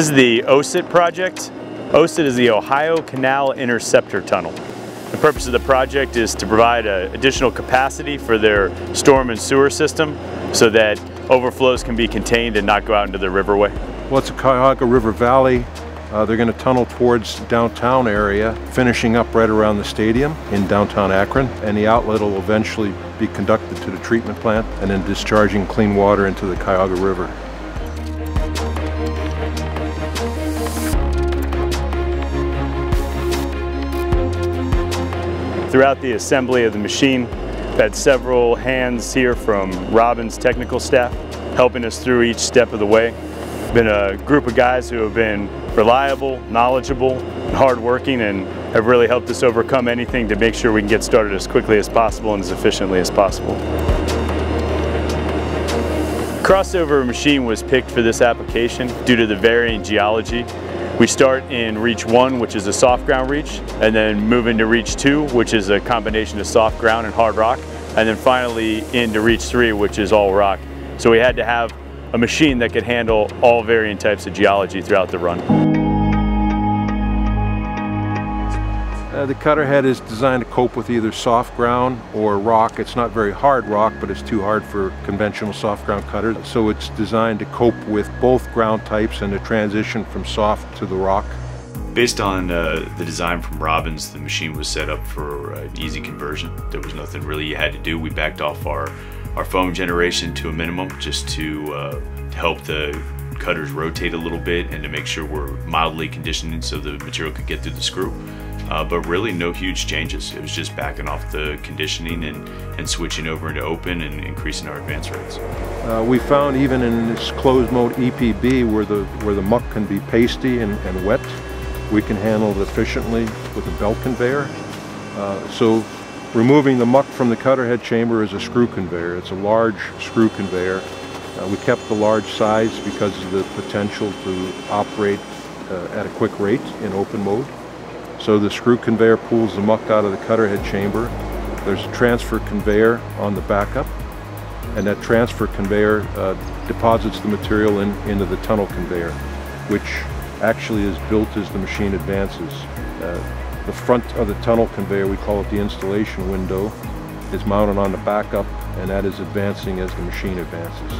This is the OCIT project. OCIT is the Ohio Canal Interceptor Tunnel. The purpose of the project is to provide additional capacity for their storm and sewer system so that overflows can be contained and not go out into the riverway. Well, it's a Cuyahoga River Valley. Uh, they're going to tunnel towards downtown area, finishing up right around the stadium in downtown Akron, and the outlet will eventually be conducted to the treatment plant and then discharging clean water into the Cuyahoga River. Throughout the assembly of the machine, we've had several hands here from Robbins' technical staff helping us through each step of the way. Been a group of guys who have been reliable, knowledgeable, hardworking and have really helped us overcome anything to make sure we can get started as quickly as possible and as efficiently as possible. Crossover machine was picked for this application due to the varying geology we start in reach one, which is a soft ground reach, and then move into reach two, which is a combination of soft ground and hard rock, and then finally into reach three, which is all rock. So we had to have a machine that could handle all varying types of geology throughout the run. Uh, the cutter head is designed to cope with either soft ground or rock. It's not very hard rock, but it's too hard for conventional soft ground cutters. So it's designed to cope with both ground types and the transition from soft to the rock. Based on uh, the design from Robbins, the machine was set up for an easy conversion. There was nothing really you had to do. We backed off our, our foam generation to a minimum just to, uh, to help the cutters rotate a little bit and to make sure we're mildly conditioning so the material could get through the screw. Uh, but really no huge changes. It was just backing off the conditioning and, and switching over into open and increasing our advance rates. Uh, we found even in this closed mode EPB where the, where the muck can be pasty and, and wet, we can handle it efficiently with a belt conveyor. Uh, so removing the muck from the cutter head chamber is a screw conveyor. It's a large screw conveyor. Uh, we kept the large size because of the potential to operate uh, at a quick rate in open mode. So the screw conveyor pulls the muck out of the cutter head chamber. There's a transfer conveyor on the backup, and that transfer conveyor uh, deposits the material in, into the tunnel conveyor, which actually is built as the machine advances. Uh, the front of the tunnel conveyor, we call it the installation window, is mounted on the backup, and that is advancing as the machine advances.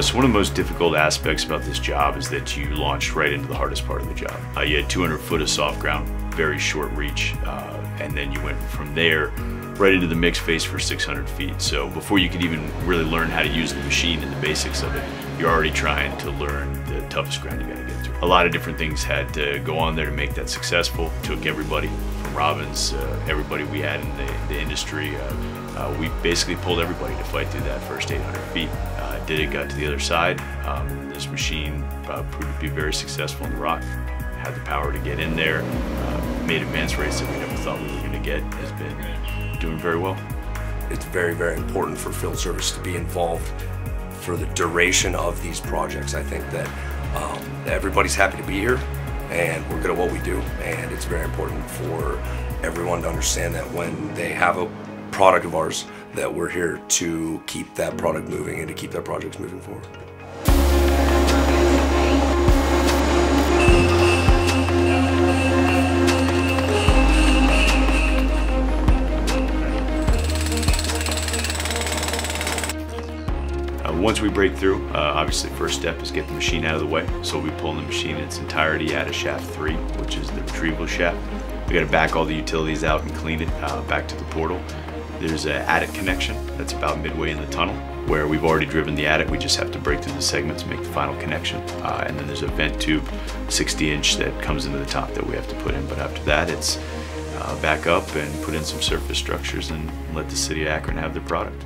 Uh, so one of the most difficult aspects about this job is that you launched right into the hardest part of the job. Uh, you had 200 foot of soft ground, very short reach, uh, and then you went from there right into the mixed face for 600 feet. So before you could even really learn how to use the machine and the basics of it, you're already trying to learn the toughest ground you gotta get through. A lot of different things had to go on there to make that successful. Took everybody from Robbins, uh, everybody we had in the, the industry, uh, uh, we basically pulled everybody to fight through that first 800 feet. Did it, got to the other side. Um, this machine uh, proved to be very successful in the rock. Had the power to get in there, uh, made advance rates that we never thought we were going to get. Has been doing very well. It's very, very important for field service to be involved for the duration of these projects. I think that um, everybody's happy to be here and we're good at what we do. And it's very important for everyone to understand that when they have a product of ours that we're here to keep that product moving and to keep that projects moving forward. Uh, once we break through, uh, obviously first step is get the machine out of the way. So we'll be pulling the machine in its entirety out of shaft three, which is the retrieval shaft. We gotta back all the utilities out and clean it uh, back to the portal. There's an adit connection that's about midway in the tunnel where we've already driven the adit. We just have to break through the segments, make the final connection. Uh, and then there's a vent tube, 60 inch, that comes into the top that we have to put in. But after that, it's uh, back up and put in some surface structures and let the city of Akron have their product.